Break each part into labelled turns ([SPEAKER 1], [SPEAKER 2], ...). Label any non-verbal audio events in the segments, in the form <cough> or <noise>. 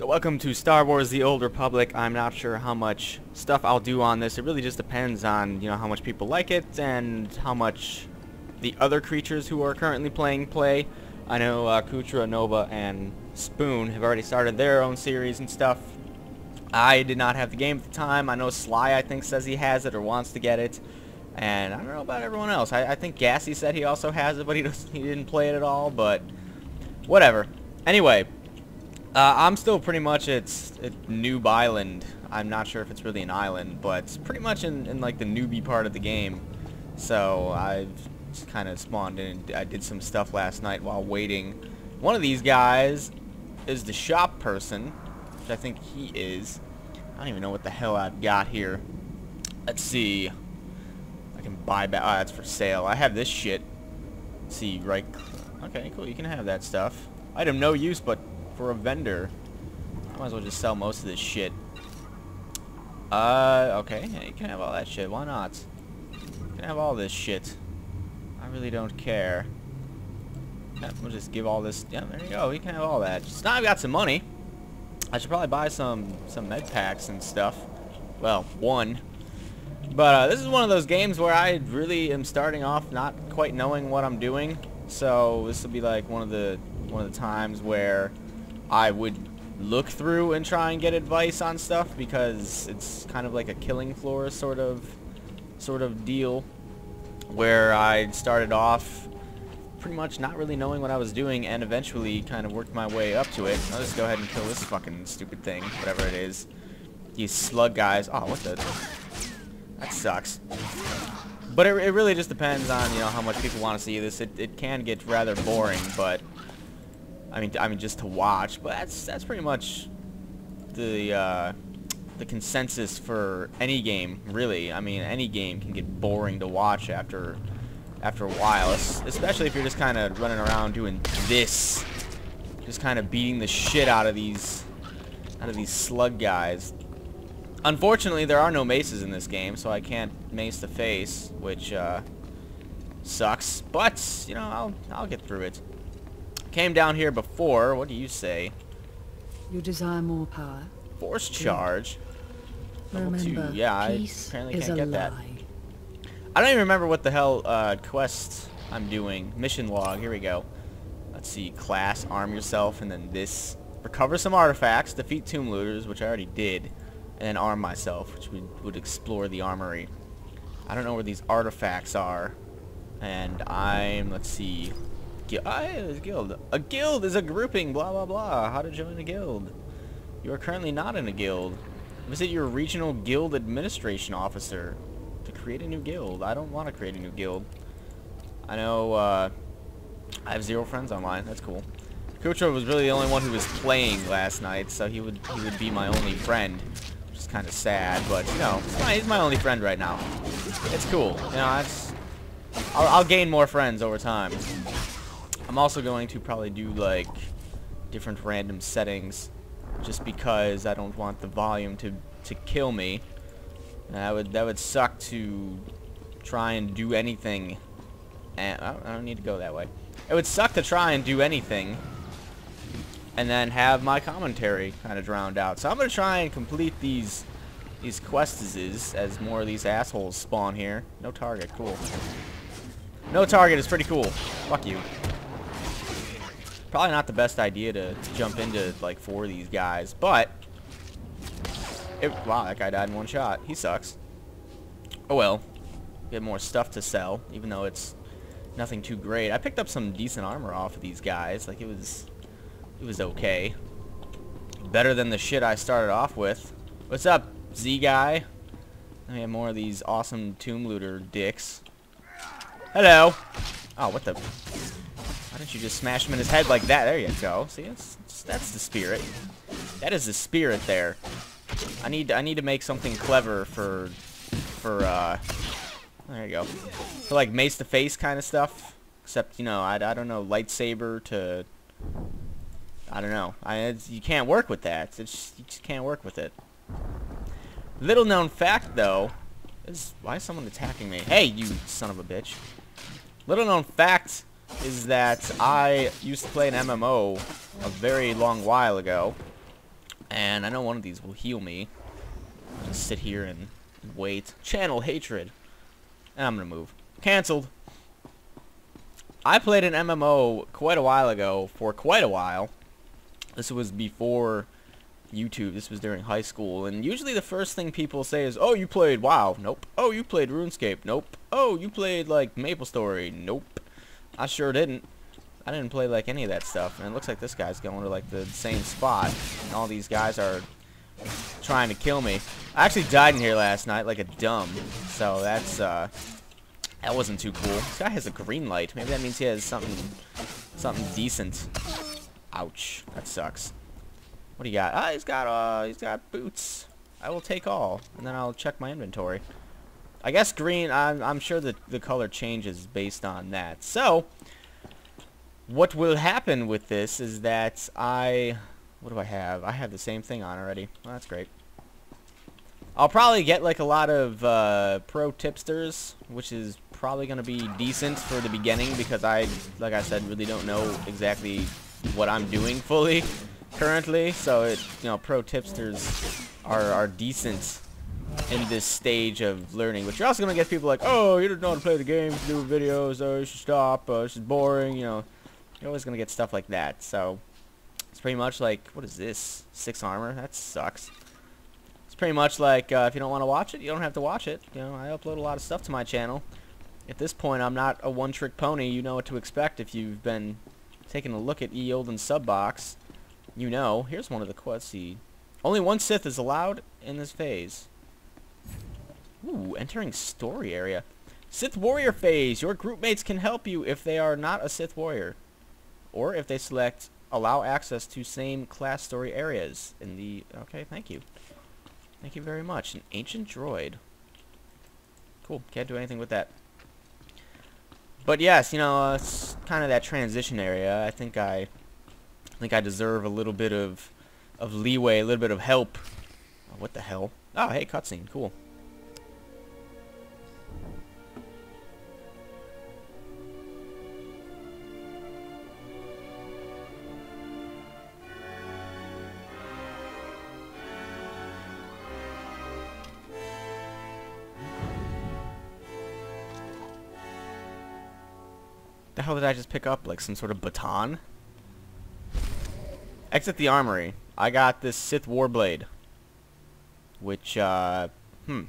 [SPEAKER 1] So welcome to Star Wars The Old Republic. I'm not sure how much stuff I'll do on this. It really just depends on, you know, how much people like it and how much the other creatures who are currently playing play. I know uh, Kutra, Nova, and Spoon have already started their own series and stuff. I did not have the game at the time. I know Sly, I think, says he has it or wants to get it. And I don't know about everyone else. I, I think Gassy said he also has it, but he, he didn't play it at all. But whatever. Anyway, uh, I'm still pretty much at, at Noob Island. I'm not sure if it's really an island, but it's pretty much in, in like the newbie part of the game. So I've kind of spawned in. I did some stuff last night while waiting. One of these guys is the shop person, which I think he is. I don't even know what the hell I've got here. Let's see. I can buy back. Oh, that's for sale. I have this shit. Let's see, right. Okay, cool. You can have that stuff. Item no use, but for a vendor. I might as well just sell most of this shit. Uh, okay. Yeah, you can have all that shit. Why not? You can have all this shit. I really don't care. Yeah, we'll just give all this... Yeah, there you go. We can have all that. Just now I've got some money. I should probably buy some, some med packs and stuff. Well, one. But uh, this is one of those games where I really am starting off not quite knowing what I'm doing. So this will be like one of the one of the times where I would look through and try and get advice on stuff because it's kind of like a killing floor sort of sort of deal where I started off pretty much not really knowing what I was doing and eventually kind of worked my way up to it. I'll just go ahead and kill this fucking stupid thing, whatever it is. These slug guys. Oh, what the... That sucks. But it, it really just depends on, you know, how much people want to see this. It, it can get rather boring, but I mean, I mean, just to watch. But that's that's pretty much the uh, the consensus for any game, really. I mean, any game can get boring to watch after after a while, especially if you're just kind of running around doing this, just kind of beating the shit out of these out of these slug guys. Unfortunately, there are no maces in this game, so I can't mace the face, which uh, sucks. But you know, I'll I'll get through it. Came down here before. What do you say?
[SPEAKER 2] You desire more power?
[SPEAKER 1] Force charge. Level
[SPEAKER 2] remember,
[SPEAKER 1] two. Yeah, I apparently can't get that. I don't even remember what the hell uh, quest I'm doing. Mission log. Here we go. Let's see. Class, arm yourself, and then this. Recover some artifacts, defeat tomb looters, which I already did, and then arm myself, which would explore the armory. I don't know where these artifacts are. And I'm, let's see, guild. Ah, a guild. A guild is a grouping, blah, blah, blah. How to join a guild. You are currently not in a guild. Visit your regional guild administration officer to create a new guild. I don't want to create a new guild. I know, uh, I have zero friends online. That's cool. Kutra was really the only one who was playing last night, so he would he would be my only friend, which is kind of sad. But you know, he's my only friend right now. It's cool. You know, I'll, I'll gain more friends over time. I'm also going to probably do like different random settings just because I don't want the volume to to kill me. And that would that would suck to try and do anything. And I don't, I don't need to go that way. It would suck to try and do anything and then have my commentary kind of drowned out. So I'm gonna try and complete these these quests as more of these assholes spawn here. No target, cool. No target is pretty cool. Fuck you. Probably not the best idea to jump into like four of these guys, but it, wow, that guy died in one shot. He sucks. Oh well. Get more stuff to sell, even though it's nothing too great. I picked up some decent armor off of these guys. Like it was, it was okay. Better than the shit I started off with. What's up, Z guy? I have more of these awesome tomb looter dicks. Hello. Oh, what the? Don't you just smash him in his head like that? There you go. See, that's, that's the spirit. That is the spirit there. I need I need to make something clever for for uh there you go. For like mace to face kind of stuff. Except, you know, I, I don't know, lightsaber to I don't know. I you can't work with that. It's just, you just can't work with it. Little known fact though is why is someone attacking me? Hey, you son of a bitch. Little known fact is that I used to play an MMO a very long while ago And I know one of these will heal me. I'll just sit here and wait. Channel hatred. And I'm gonna move. Cancelled. I played an MMO quite a while ago, for quite a while. This was before YouTube. This was during high school. And usually the first thing people say is, oh, you played WoW. Nope. Oh, you played RuneScape. Nope. Oh, you played, like, MapleStory. Nope. I sure didn't. I didn't play, like, any of that stuff. And it looks like this guy's going to, like, the same spot. And all these guys are trying to kill me. I actually died in here last night like a dumb. So that's, uh... That wasn't too cool. This guy has a green light. Maybe that means he has something something decent. Ouch. That sucks. What do you got? Ah, he's got uh he's got boots. I will take all. And then I'll check my inventory. I guess green I'm I'm sure that the color changes based on that. So what will happen with this is that I what do I have? I have the same thing on already. Well, that's great. I'll probably get like a lot of uh, pro tipsters, which is probably going to be decent for the beginning because I, like I said, really don't know exactly what I'm doing fully <laughs> currently. So, it, you know, pro tipsters are, are decent in this stage of learning. But you're also going to get people like, oh, you don't know how to play the game, do videos, oh, you should stop, uh, this is boring, you know. You're always going to get stuff like that. So, it's pretty much like, what is this? Six armor? That sucks It's pretty much like uh, if you don't want to watch it, you don't have to watch it. You know, I upload a lot of stuff to my channel at this point, I'm not a one-trick pony. You know what to expect if you've been taking a look at E. Olden Subbox. You know. Here's one of the quests. Only one Sith is allowed in this phase. Ooh, entering story area. Sith Warrior phase. Your group mates can help you if they are not a Sith Warrior. Or if they select allow access to same class story areas in the... Okay, thank you. Thank you very much. An ancient droid. Cool. Can't do anything with that. But yes, you know, uh, it's kind of that transition area. I think I, I think I deserve a little bit of, of leeway, a little bit of help. Oh, what the hell? Oh, hey, cutscene, cool. The hell did I just pick up? Like some sort of baton? Exit the armory. I got this Sith Warblade. Which, uh, hmm.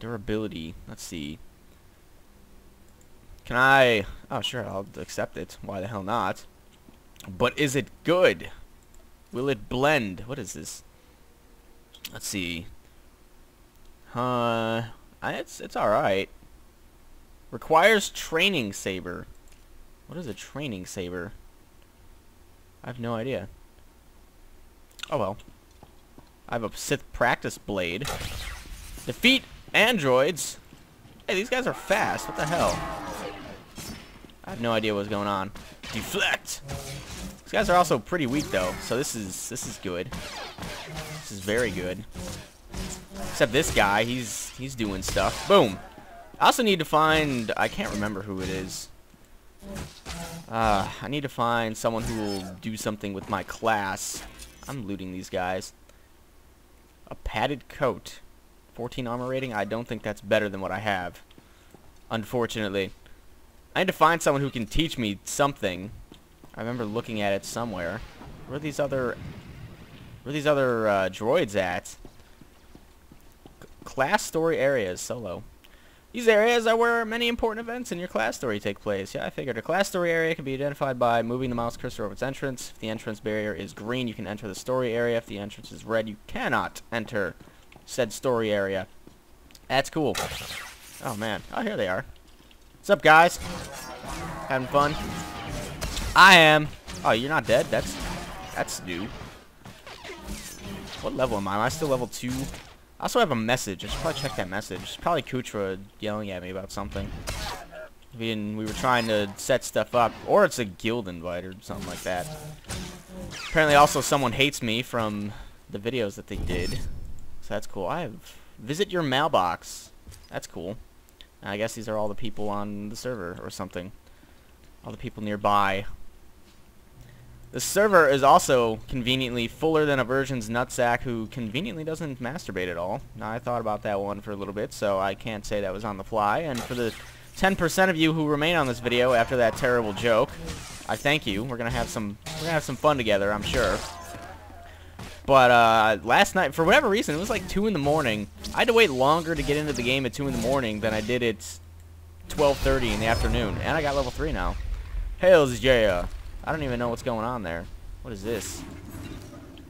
[SPEAKER 1] Durability. Let's see. Can I... Oh, sure, I'll accept it. Why the hell not? But is it good? Will it blend? What is this? Let's see. Uh, it's, it's alright. Requires training saber. What is a training saber? I have no idea. Oh well. I have a Sith practice blade. Defeat androids. Hey, these guys are fast. What the hell? I have no idea what's going on. Deflect. These guys are also pretty weak though, so this is this is good. This is very good. Except this guy, he's he's doing stuff. Boom. I also need to find I can't remember who it is. Uh, I need to find someone who will do something with my class. I'm looting these guys. A padded coat. 14 armor rating? I don't think that's better than what I have. Unfortunately. I need to find someone who can teach me something. I remember looking at it somewhere. Where are these other... Where are these other uh, droids at? C class story areas, solo. These areas are where many important events in your class story take place. Yeah, I figured a class story area can be identified by moving the mouse cursor over its entrance. If the entrance barrier is green, you can enter the story area. If the entrance is red, you cannot enter said story area. That's cool. Oh, man. Oh, here they are. What's up, guys? Having fun? I am. Oh, you're not dead? That's that's new. What level am I? Am I still level 2? I also have a message. I should probably check that message. It's probably Kutra yelling at me about something. I mean, we were trying to set stuff up. Or it's a guild invite or something like that. Apparently also someone hates me from the videos that they did. So that's cool. I have... Visit your mailbox. That's cool. I guess these are all the people on the server or something. All the people nearby. The server is also conveniently fuller than a version's nutsack who conveniently doesn't masturbate at all. Now, I thought about that one for a little bit, so I can't say that was on the fly. And for the 10% of you who remain on this video after that terrible joke, I thank you. We're gonna have some we're gonna have some fun together, I'm sure. But uh, last night, for whatever reason, it was like 2 in the morning. I had to wait longer to get into the game at 2 in the morning than I did at 12.30 in the afternoon. And I got level 3 now. Hails yeah. I don't even know what's going on there. What is this?